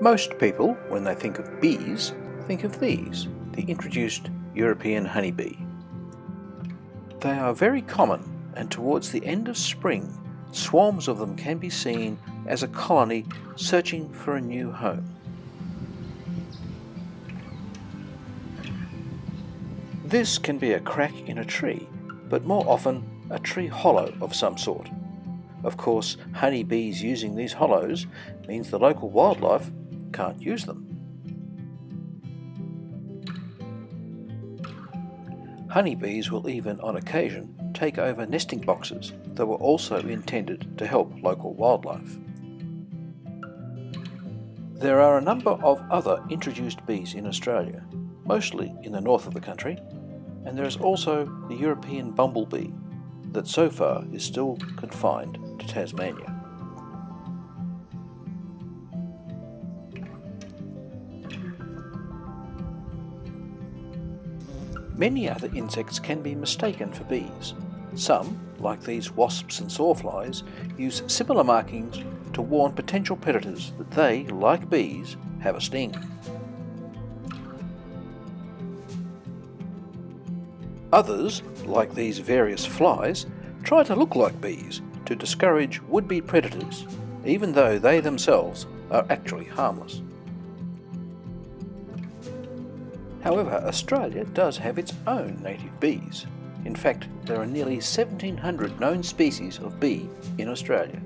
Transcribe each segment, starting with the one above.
Most people, when they think of bees, think of these, the introduced European honeybee. They are very common and towards the end of spring, swarms of them can be seen as a colony searching for a new home. This can be a crack in a tree, but more often a tree hollow of some sort. Of course, honeybees using these hollows means the local wildlife can't use them. Honeybees will even, on occasion, take over nesting boxes that were also intended to help local wildlife. There are a number of other introduced bees in Australia, mostly in the north of the country, and there is also the European bumblebee, that so far is still confined to Tasmania. Many other insects can be mistaken for bees. Some, like these wasps and sawflies, use similar markings to warn potential predators that they, like bees, have a sting. Others, like these various flies, try to look like bees to discourage would-be predators, even though they themselves are actually harmless. However, Australia does have its own native bees. In fact, there are nearly 1700 known species of bee in Australia.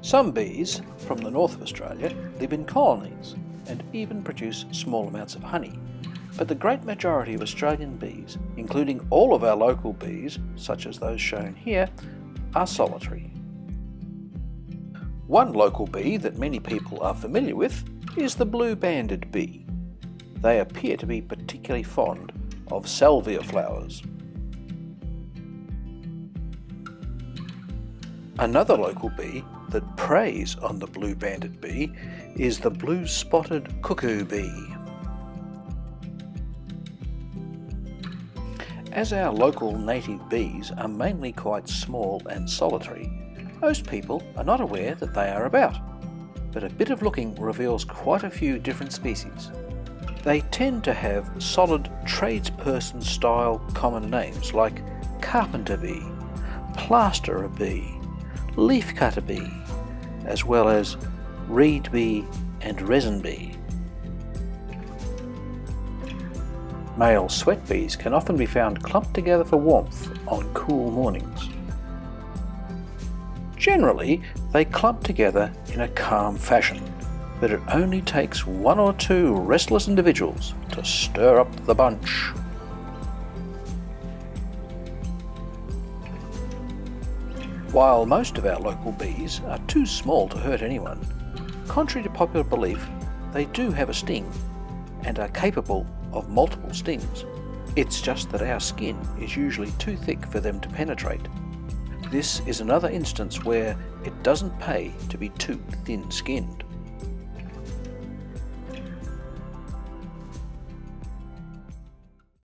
Some bees from the north of Australia live in colonies and even produce small amounts of honey. But the great majority of Australian bees, including all of our local bees, such as those shown here, are solitary. One local bee that many people are familiar with is the blue-banded bee they appear to be particularly fond of salvia flowers. Another local bee that preys on the blue-banded bee is the blue-spotted cuckoo bee. As our local native bees are mainly quite small and solitary, most people are not aware that they are about, but a bit of looking reveals quite a few different species. Tend to have solid tradesperson style common names like carpenter bee, plasterer bee, leafcutter bee, as well as reed bee and resin bee. Male sweat bees can often be found clumped together for warmth on cool mornings. Generally, they clump together in a calm fashion, but it only takes one or two restless individuals to stir up the bunch. While most of our local bees are too small to hurt anyone, contrary to popular belief, they do have a sting and are capable of multiple stings. It's just that our skin is usually too thick for them to penetrate. This is another instance where it doesn't pay to be too thin-skinned.